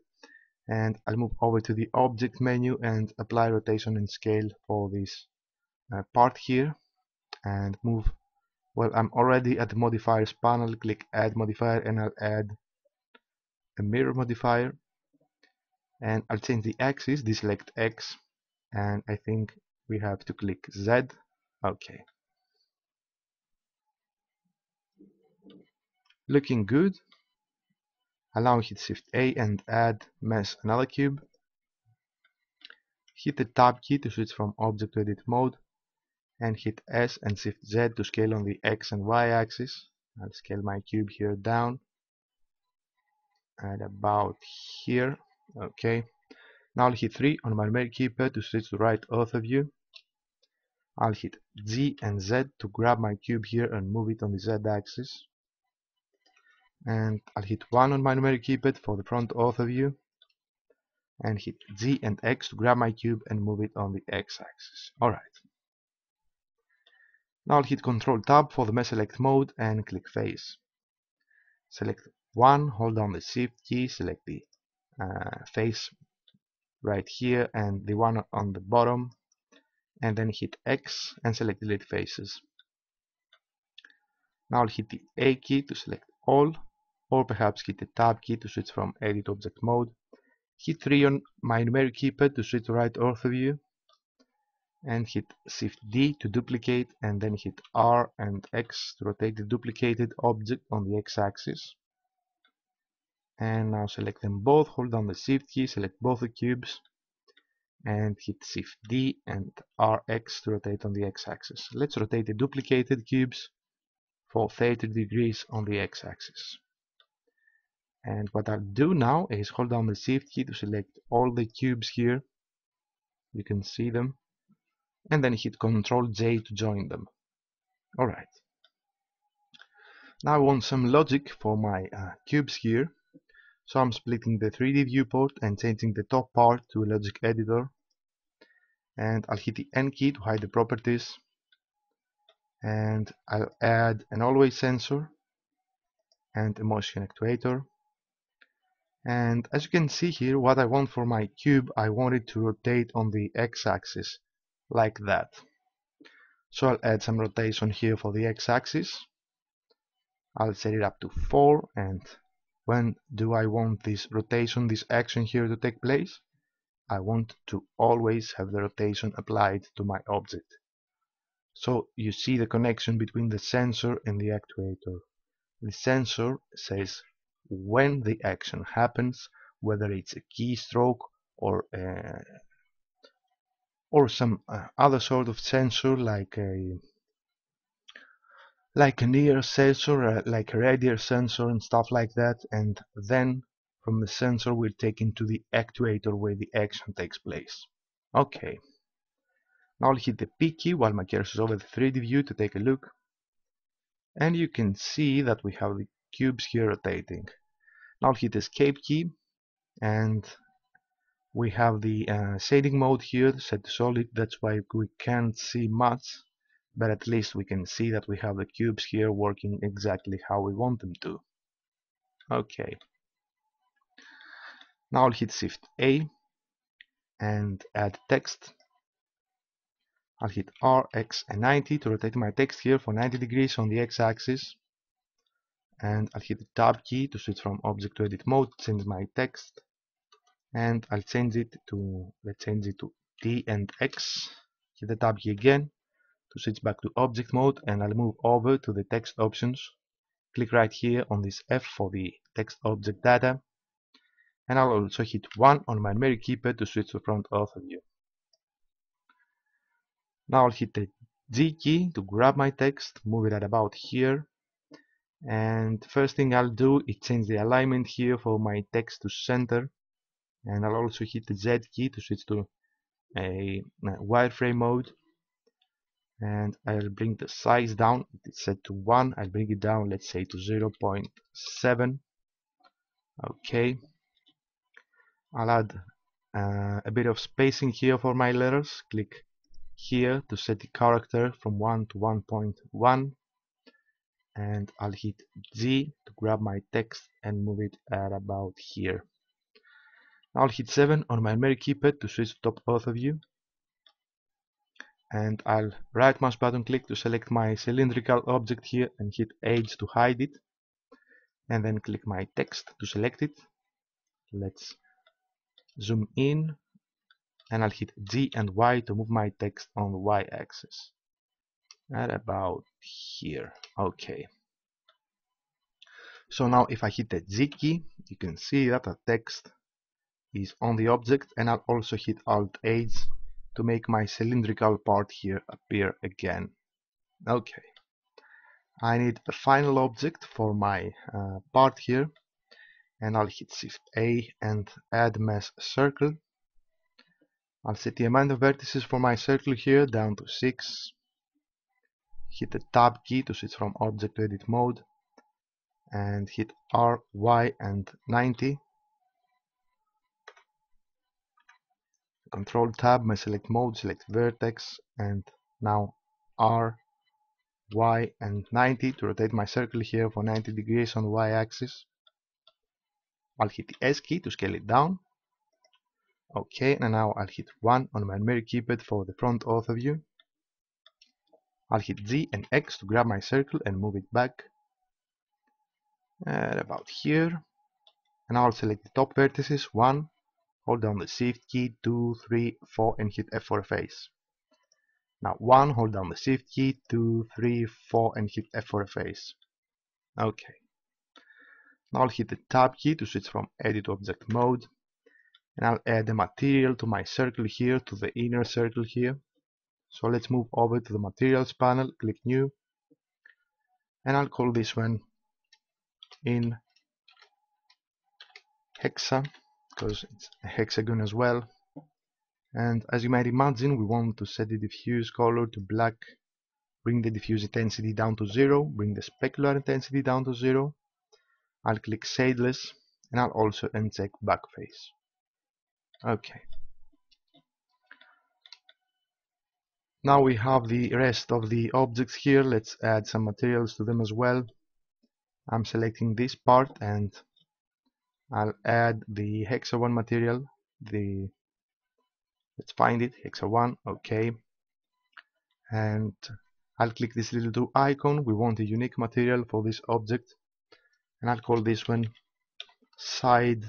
and I'll move over to the object menu and apply rotation and scale for this uh, part here and move well I'm already at the modifiers panel. Click add modifier and I'll add a mirror modifier. And I'll change the axis deselect X and I think we have to click Z. Okay looking good. Allow hit shift A and add mesh another cube. Hit the tab key to switch from object to edit mode and hit S and shift Z to scale on the X and Y axis. I'll scale my cube here down at about here. Okay. Now I'll hit 3 on my numeric keypad to switch to right ortho view I'll hit G and Z to grab my cube here and move it on the Z axis. And I'll hit 1 on my numeric keypad for the front ortho view and hit Z and X to grab my cube and move it on the X axis. Alright. Now I'll hit Ctrl Tab for the mesh select mode and click face. Select 1, hold down the Shift key, select the uh, face right here and the one on the bottom and then hit X and select delete faces. Now I'll hit the A key to select all or perhaps hit the tab key to switch from edit object mode. Hit 3 on my numeric keypad to switch to right ortho view and hit shift D to duplicate and then hit R and X to rotate the duplicated object on the X axis. And now select them both hold down the shift key select both the cubes and hit shift D and RX to rotate on the X axis. Let's rotate the duplicated cubes for 30 degrees on the X axis. And what I'll do now is hold down the shift key to select all the cubes here. You can see them and then hit Ctrl J to join them. Alright. Now I want some logic for my uh, cubes here. So I'm splitting the 3D viewport and changing the top part to a logic editor. And I'll hit the N key to hide the properties. And I'll add an always sensor and a motion actuator. And as you can see here what I want for my cube I want it to rotate on the x-axis like that. So I'll add some rotation here for the x-axis. I'll set it up to 4 and when do I want this rotation this action here to take place? I want to always have the rotation applied to my object. So you see the connection between the sensor and the actuator. The sensor says when the action happens, whether it's a keystroke or uh, or some uh, other sort of sensor like a like a near sensor, uh, like a radial sensor and stuff like that, and then from the sensor we're taken to the actuator where the action takes place. Okay. Now I'll hit the P key while my cursor is over the 3D view to take a look. And you can see that we have the cubes here rotating. Now I'll hit escape key and we have the uh, shading mode here set to solid. That's why we can't see much but at least we can see that we have the cubes here working exactly how we want them to. Okay. Now I'll hit shift A and add text. I'll hit R, X and 90 to rotate my text here for 90 degrees on the x-axis and I'll hit the tab key to switch from object to edit mode change my text and I'll change it to let's change it to T and X hit the tab key again to switch back to object mode and I'll move over to the text options click right here on this F for the text object data and I'll also hit 1 on my numeric keypad to switch to front ortho view Now I'll hit the Z key to grab my text, move it at about here. And first thing I'll do is change the alignment here for my text to center. And I'll also hit the Z key to switch to a, a wireframe mode. And I'll bring the size down. It's set to 1. I'll bring it down, let's say, to 0.7. Okay. I'll add uh, a bit of spacing here for my letters. Click here to set the character from 1 to 1.1 and I'll hit Z to grab my text and move it at about here. I'll hit 7 on my memory keypad to switch to top ortho view and I'll right mouse button click to select my cylindrical object here and hit H to hide it. And then click my text to select it. Let's zoom in. And I'll hit G and Y to move my text on the Y axis. At about here. Okay. So now if I hit the Z key you can see that the text is on the object and I'll also hit Alt H to make my cylindrical part here appear again. Okay. I need a final object for my uh, part here. And I'll hit Shift A and add mesh circle. I'll set the amount of vertices for my circle here down to 6 hit the tab key to switch from object to edit mode. And hit R, Y and 90 control tab my select mode select vertex and now R Y and 90 to rotate my circle here for 90 degrees on the Y axis I'll hit the S key to scale it down Okay, and now I'll hit 1 on my mirror keypad for the front ortho view. I'll hit Z and X to grab my circle and move it back at about here. And I'll select the top vertices, 1, hold down the Shift key, 2, 3, 4 and hit F for a face. Now 1, hold down the Shift key, 2, 3, 4 and hit F for a face. Okay. Now I'll hit the Tab key to switch from Edit to Object Mode and I'll add the material to my circle here to the inner circle here so let's move over to the materials panel click new and I'll call this one in hexa because it's a hexagon as well. And as you might imagine we want to set the diffuse color to black bring the diffuse intensity down to zero bring the specular intensity down to zero. I'll click shadeless and I'll also uncheck backface okay. Now we have the rest of the objects here. Let's add some materials to them as well. I'm selecting this part and I'll add the hexa 1 material the let's find it hexa 1 okay. And I'll click this little 2 icon. We want a unique material for this object. And I'll call this one side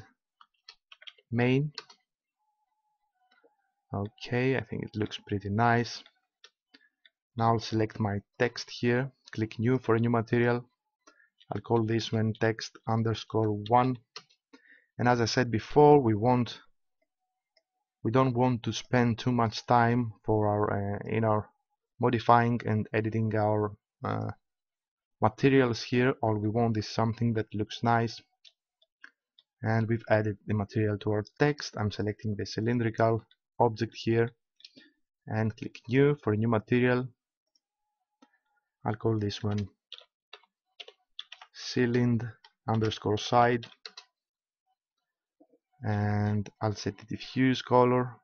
main. Okay I think it looks pretty nice. Now I'll select my text here. Click new for a new material. I'll call this one text underscore one and as I said before we want we don't want to spend too much time for our uh, in our modifying and editing our uh, materials here. All we want is something that looks nice. And we've added the material to our text. I'm selecting the cylindrical object here and click new for a new material. I'll call this one cylind underscore side and I'll set the diffuse color.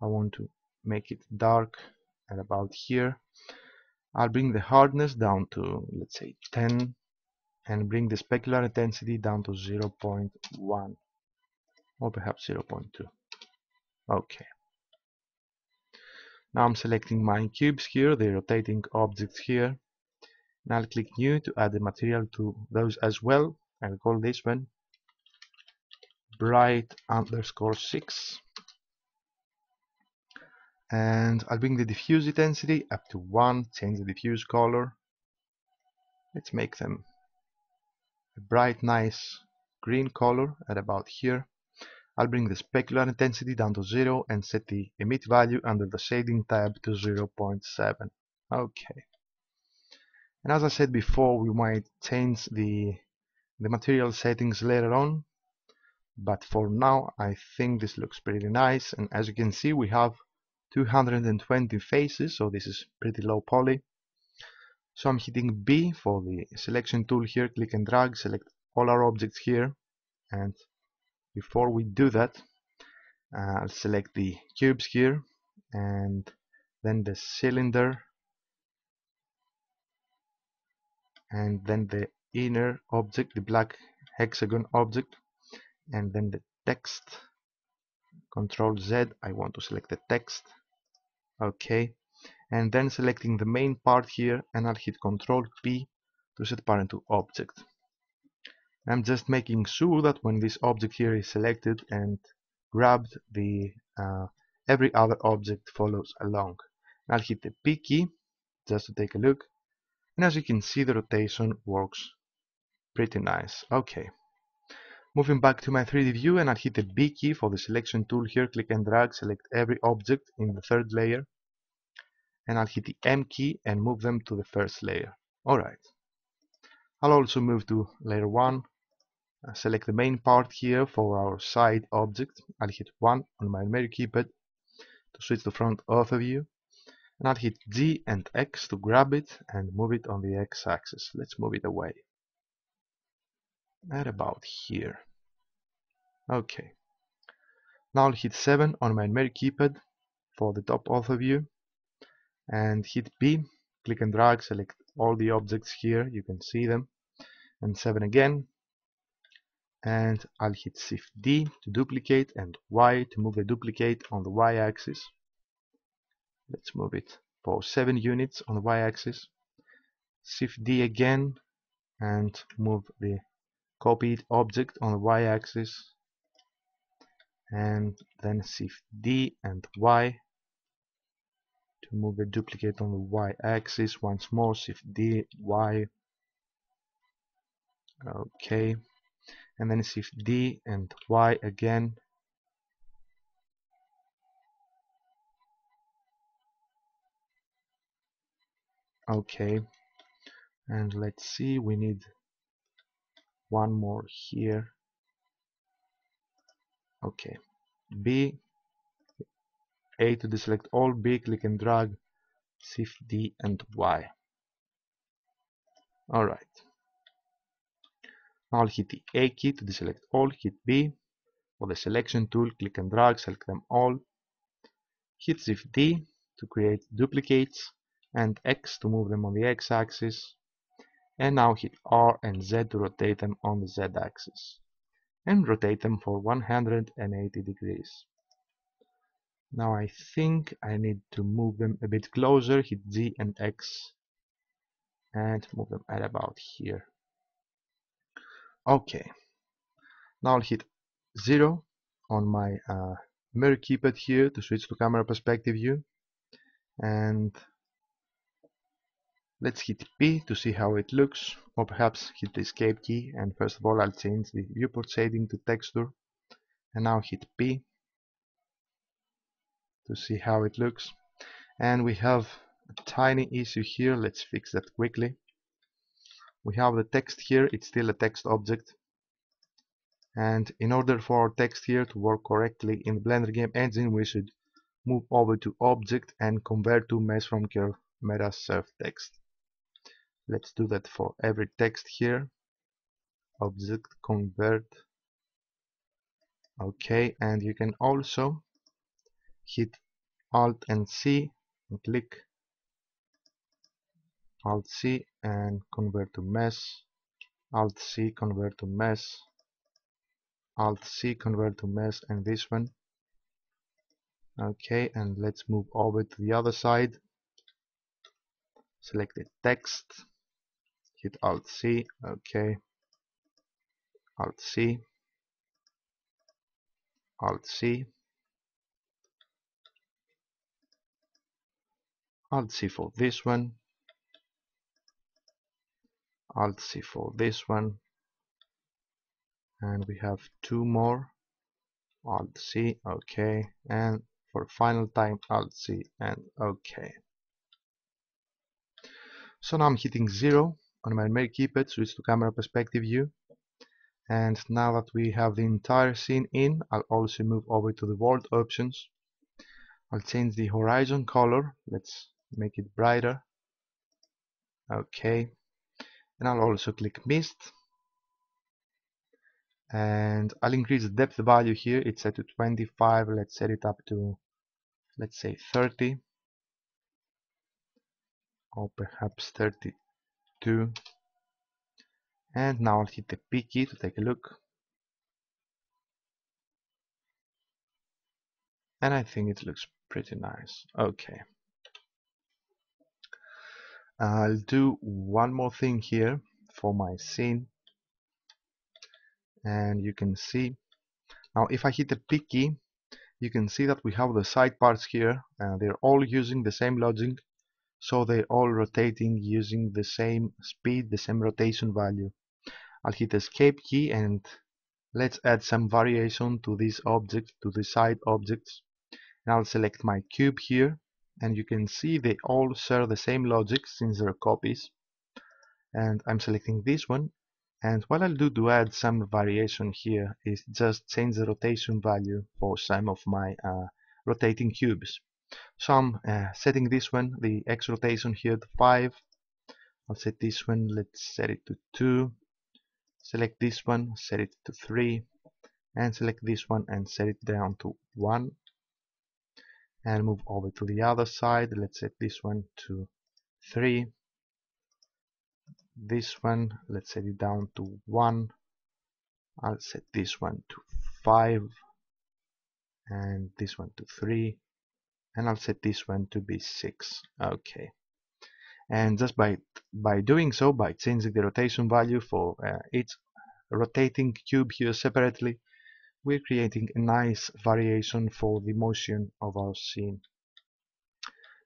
I want to make it dark at about here. I'll bring the hardness down to let's say 10 and bring the specular intensity down to 0.1 or perhaps 0.2 okay. Now I'm selecting my cubes here the rotating objects here. And I'll click new to add the material to those as well I'll call this one bright underscore 6 and I'll bring the diffuse intensity up to 1 change the diffuse color let's make them a bright nice green color at about here I'll bring the specular intensity down to 0 and set the emit value under the shading tab to 0.7. Okay. And as I said before, we might change the, the material settings later on. But for now, I think this looks pretty nice. And as you can see, we have 220 faces, so this is pretty low poly. So I'm hitting B for the selection tool here, click and drag, select all our objects here. And before we do that, uh, I'll select the cubes here and then the cylinder and then the inner object, the black hexagon object and then the text. Control Z I want to select the text. Okay and then selecting the main part here and I'll hit control P to set parent to object. I'm just making sure that when this object here is selected and grabbed the uh, every other object follows along. I'll hit the P key just to take a look. And as you can see the rotation works pretty nice. Okay moving back to my 3d view and I'll hit the B key for the selection tool here click and drag select every object in the third layer and I'll hit the M key and move them to the first layer alright I'll also move to layer 1 uh, select the main part here for our side object I'll hit 1 on my numeric keypad to switch to front ortho view and I'll hit G and X to grab it and move it on the X axis. Let's move it away. At about here. Okay. Now I'll hit 7 on my numeric keypad for the top ortho view and hit B, click and drag, select all the objects here, you can see them, and 7 again, and I'll hit Shift D to duplicate and Y to move the duplicate on the Y axis let's move it for 7 units on the y-axis. Shift D again and move the copied object on the y-axis and then shift D and Y to move the duplicate on the y-axis. Once more shift D Y. Okay. And then shift D and Y again. Okay. And let's see we need one more here. Okay. B. A to deselect all B click and drag shift D and Y. Alright. Now I'll hit the A key to deselect all hit B. For the selection tool click and drag select them all. Hit shift D to create duplicates and X to move them on the X axis and now hit R and Z to rotate them on the Z axis and rotate them for 180 degrees. Now I think I need to move them a bit closer hit Z and X and move them at about here. Okay. Now I'll hit 0 on my uh, mirror keypad here to switch to camera perspective view and Let's hit P to see how it looks, or perhaps hit the escape key and first of all I'll change the viewport shading to texture. And now hit P to see how it looks. And we have a tiny issue here, let's fix that quickly. We have the text here, it's still a text object. And in order for our text here to work correctly in Blender game engine we should move over to object and convert to mesh from curve meta surf text let's do that for every text here. Object convert. Okay and you can also hit alt and C and click alt C and convert to mesh. Alt C convert to mesh. Alt C convert to mesh and this one. Okay and let's move over to the other side. Select the text hit Alt C, okay, Alt C, Alt C, Alt C for this one, Alt C for this one, and we have two more. Alt C, OK, and for final time Alt C and OK. So now I'm hitting 0 on my main keypad, switch to camera perspective view. And now that we have the entire scene in, I'll also move over to the world options. I'll change the horizon color, let's make it brighter. OK. And I'll also click mist. And I'll increase the depth value here, it's set to 25, let's set it up to, let's say 30 or perhaps 32 and now I'll hit the P key to take a look. And I think it looks pretty nice. Okay. I'll do one more thing here for my scene. And you can see now if I hit the P key you can see that we have the side parts here and they're all using the same logic so they're all rotating using the same speed, the same rotation value. I'll hit escape key and let's add some variation to this object, to the side objects. And I'll select my cube here and you can see they all share the same logic since they're copies. And I'm selecting this one and what I'll do to add some variation here is just change the rotation value for some of my uh, rotating cubes. So I'm uh, setting this one, the X rotation here to 5. I'll set this one, let's set it to 2. Select this one, set it to 3. And select this one and set it down to 1. And move over to the other side, let's set this one to 3. This one, let's set it down to 1. I'll set this one to 5 and this one to 3 and I'll set this one to be 6 okay. And just by by doing so by changing the rotation value for uh, each rotating cube here separately we're creating a nice variation for the motion of our scene.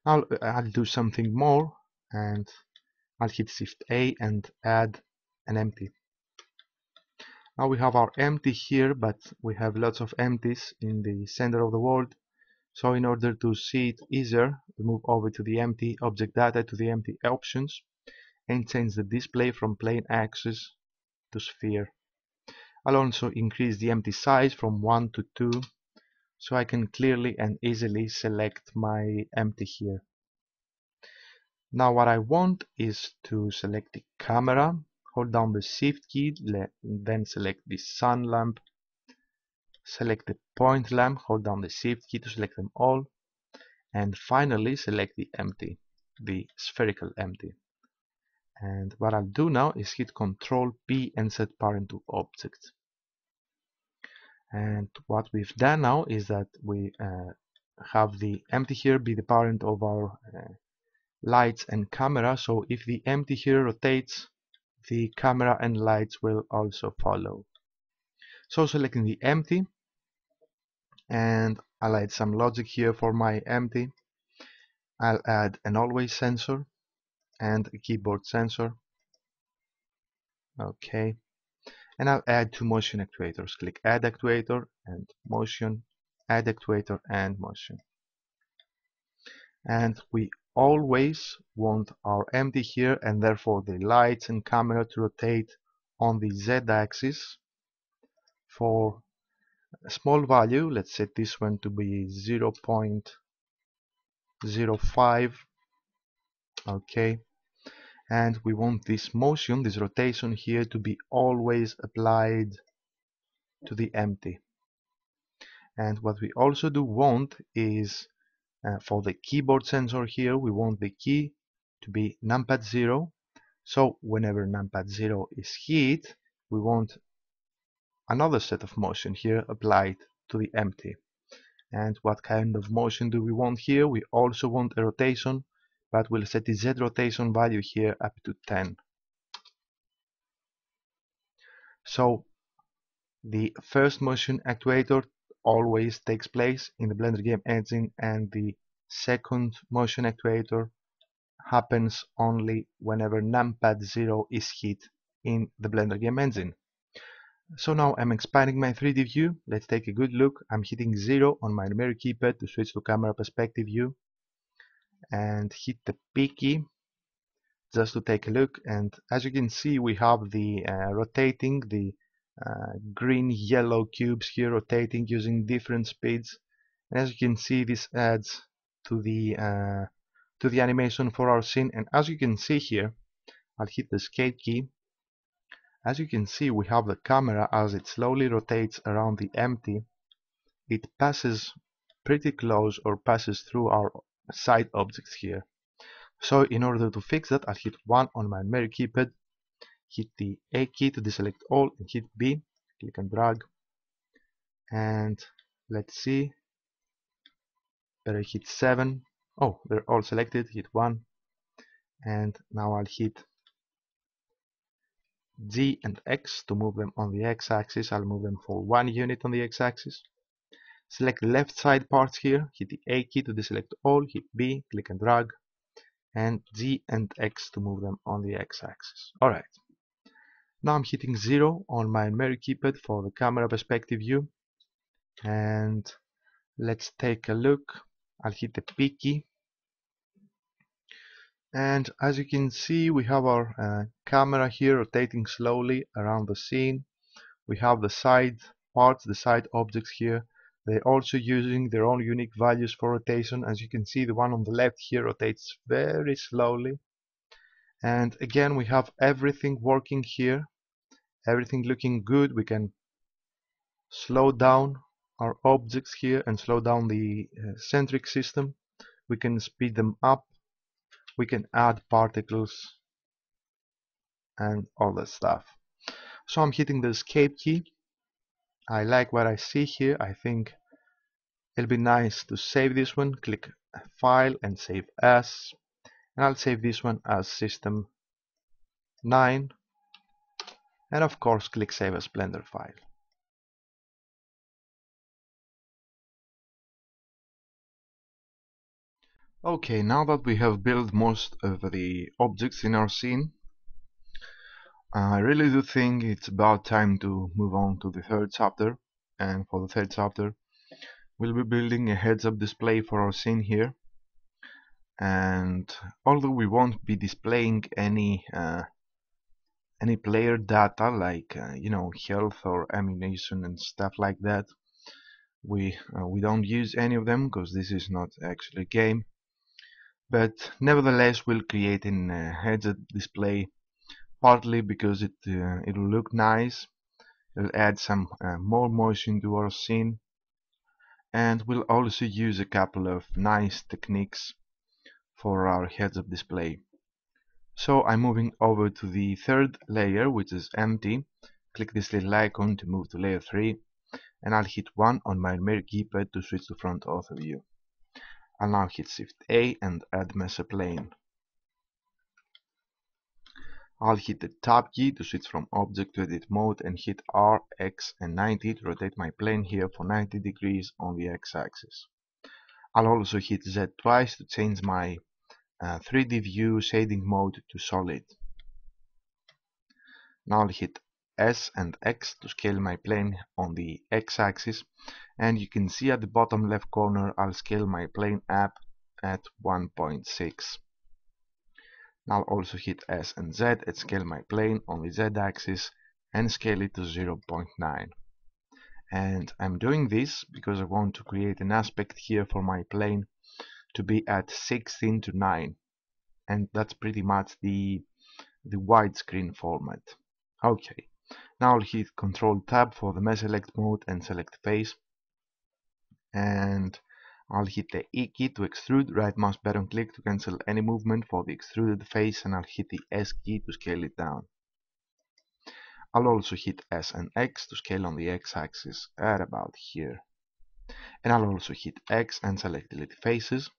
I'll, I'll do something more and I'll hit shift A and add an empty. Now we have our empty here but we have lots of empties in the center of the world so in order to see it easier, we move over to the empty object data to the empty options and change the display from plane axis to sphere. I'll also increase the empty size from 1 to 2 so I can clearly and easily select my empty here. Now what I want is to select the camera, hold down the shift key, then select the sun lamp select the point lamp, hold down the shift key to select them all, and finally select the empty, the spherical empty. And what I'll do now is hit Control P and set parent to object. And what we've done now is that we uh, have the empty here be the parent of our uh, lights and camera. So if the empty here rotates, the camera and lights will also follow. So selecting the empty, and I'll add some logic here for my empty. I'll add an always sensor and a keyboard sensor. Okay. And I'll add two motion actuators. Click add actuator and motion. Add actuator and motion. And we always want our empty here and therefore the lights and camera to rotate on the z-axis for a small value let's set this one to be 0 0.05 okay? And we want this motion this rotation here to be always applied to the empty. And what we also do want is uh, for the keyboard sensor here we want the key to be numpad 0 so whenever numpad 0 is hit we want another set of motion here applied to the empty. And what kind of motion do we want here? We also want a rotation, but we'll set the Z rotation value here up to 10. So the first motion actuator always takes place in the Blender game engine and the second motion actuator happens only whenever numpad 0 is hit in the Blender game engine. So now I'm expanding my 3D view. Let's take a good look. I'm hitting 0 on my numeric keypad to switch to camera perspective view. And hit the P key just to take a look. And as you can see we have the uh, rotating the uh, green yellow cubes here rotating using different speeds. And as you can see this adds to the uh, to the animation for our scene. And as you can see here I'll hit the escape key as you can see we have the camera as it slowly rotates around the empty. It passes pretty close or passes through our side objects here. So in order to fix that I'll hit 1 on my numeric keypad hit the A key to deselect all and hit B click and drag. And let's see. Better hit 7 oh they're all selected. Hit 1 and now I'll hit Z and X to move them on the X-axis I'll move them for one unit on the X-axis select the left side parts here. Hit the A key to deselect all. Hit B click and drag. And Z and X to move them on the X-axis alright now I'm hitting 0 on my numeric keypad for the camera perspective view. And let's take a look. I'll hit the P key and as you can see we have our uh, camera here rotating slowly around the scene. We have the side parts the side objects here. They're also using their own unique values for rotation. As you can see the one on the left here rotates very slowly. And again we have everything working here. Everything looking good. We can slow down our objects here and slow down the uh, centric system. We can speed them up we can add particles and all that stuff. So I'm hitting the escape key. I like what I see here. I think it'll be nice to save this one. Click file and save as. And I'll save this one as system 9 and of course click save as blender file Okay, now that we have built most of the objects in our scene, I really do think it's about time to move on to the third chapter. And for the third chapter, we'll be building a heads-up display for our scene here. And although we won't be displaying any uh, any player data like uh, you know health or ammunition and stuff like that, we uh, we don't use any of them because this is not actually a game but nevertheless we'll create a uh, heads-up display partly because it uh, it'll look nice it'll add some uh, more motion to our scene and we'll also use a couple of nice techniques for our heads-up display. So I'm moving over to the third layer which is empty. Click this little icon to move to layer 3 and I'll hit 1 on my mirror keypad to switch to front ortho view I'll now hit Shift A and add mesh plane. I'll hit the Tab key to switch from object to edit mode and hit R, X and 90 to rotate my plane here for 90 degrees on the X-axis. I'll also hit Z twice to change my uh, 3D view shading mode to solid. Now I'll hit S and X to scale my plane on the X-axis and you can see at the bottom left corner I'll scale my plane up at 1.6 I'll also hit S and Z and scale my plane on the Z axis and scale it to 0.9 and I'm doing this because I want to create an aspect here for my plane to be at 16 to 9 and that's pretty much the the widescreen format. Okay. Now I'll hit Control Tab for the mesh select mode and select face. And I'll hit the E key to extrude, right mouse button click to cancel any movement for the extruded face and I'll hit the S key to scale it down. I'll also hit S and X to scale on the X axis at about here. And I'll also hit X and select delete faces.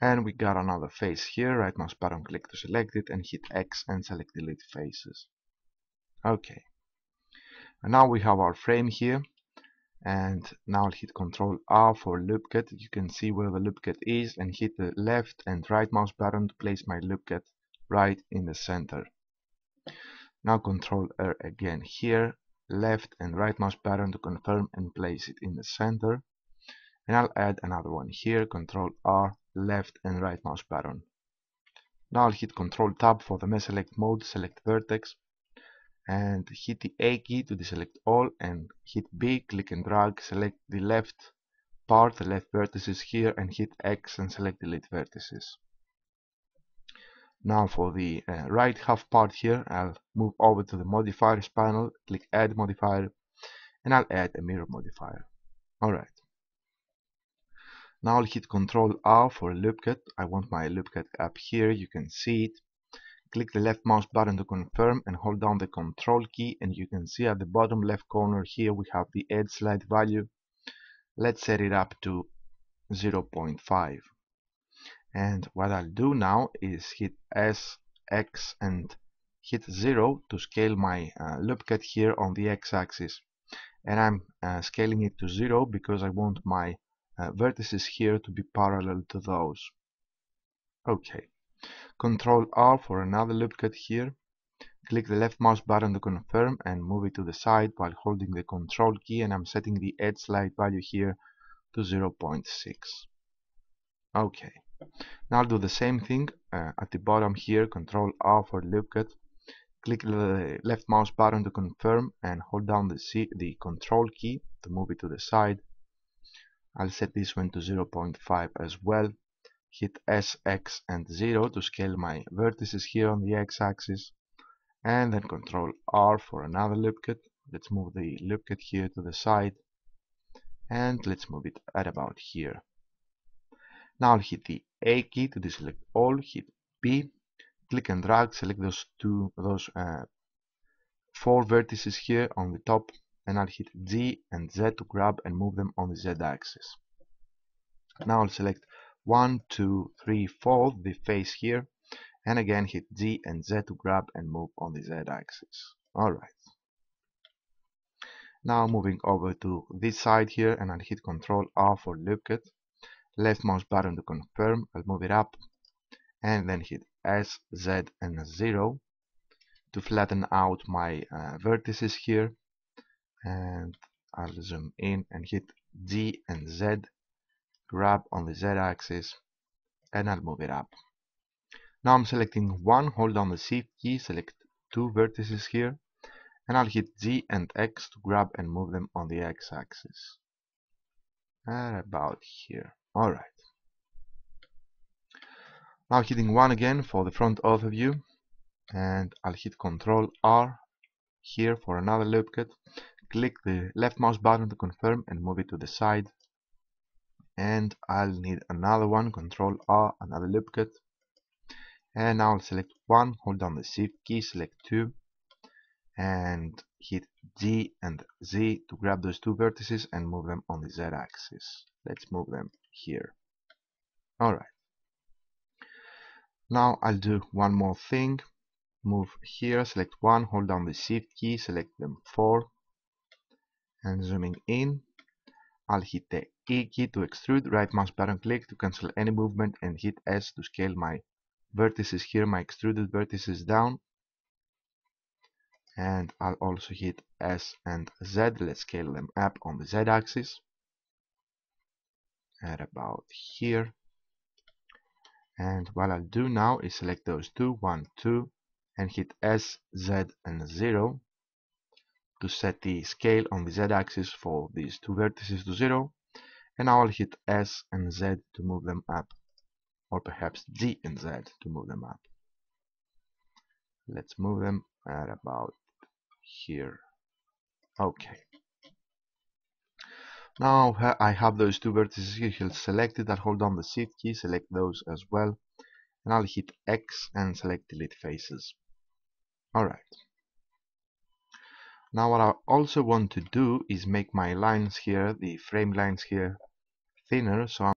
And we got another face here, right mouse button click to select it and hit X and select delete faces okay and now we have our frame here and now I'll hit Control R for loop cut. You can see where the loop cut is and hit the left and right mouse button to place my loop cut right in the center. Now Control R again here. Left and right mouse button to confirm and place it in the center. And I'll add another one here control R left and right mouse button. Now I'll hit control tab for the mesh select mode select vertex and hit the A key to deselect all and hit B click and drag select the left part the left vertices here and hit X and select delete vertices now for the uh, right half part here I'll move over to the modifiers panel click add modifier and I'll add a mirror modifier alright now I'll hit Ctrl R for a loop cut. I want my loop cut up here. You can see it. Click the left mouse button to confirm and hold down the Control key and you can see at the bottom left corner here we have the edge slide value. Let's set it up to 0.5. And what I'll do now is hit S, X and hit 0 to scale my uh, loop cut here on the x-axis. And I'm uh, scaling it to 0 because I want my uh, vertices here to be parallel to those. Okay. Control R for another loop cut here. Click the left mouse button to confirm and move it to the side while holding the control key and I'm setting the edge slide value here to 0.6. Okay. Now I'll do the same thing uh, at the bottom here, control R for loop cut. Click the left mouse button to confirm and hold down the, C the control key to move it to the side I'll set this one to 0.5 as well hit S, X and 0 to scale my vertices here on the x-axis. And then control R for another loop cut let's move the loop cut here to the side. And let's move it at about here. Now I'll hit the A key to deselect all hit B click and drag select those two those uh, four vertices here on the top and I'll hit G and Z to grab and move them on the Z axis. Now I'll select 1, 2, 3, 4, the face here, and again hit G and Z to grab and move on the Z axis. Alright. Now moving over to this side here and I'll hit Ctrl R for loop cut. Left mouse button to confirm, I'll move it up and then hit S, Z and 0 to flatten out my uh, vertices here and I'll zoom in and hit D and Z grab on the Z axis and I'll move it up. Now I'm selecting one hold down the shift key select two vertices here and I'll hit G and X to grab and move them on the X axis and about here. Alright. Now hitting one again for the front overview and I'll hit Ctrl R here for another loop cut. Click the left mouse button to confirm and move it to the side and I'll need another one control R another loop cut and I'll select one hold down the shift key select two and hit G and Z to grab those two vertices and move them on the Z axis. Let's move them here. Alright now I'll do one more thing. Move here select one hold down the shift key select them four and zooming in I'll hit the E key to extrude, right mouse button click to cancel any movement and hit S to scale my vertices here, my extruded vertices down. And I'll also hit S and Z, let's scale them up on the Z axis. At about here. And what I'll do now is select those two, one, two and hit S, Z and 0 to set the scale on the z-axis for these two vertices to 0 and now I'll hit S and Z to move them up or perhaps G and Z to move them up. Let's move them at about here. Okay. Now I have those two vertices here. Selected I'll hold down the shift key select those as well and I'll hit X and select delete faces. Alright now what I also want to do is make my lines here, the frame lines here, thinner. So I'm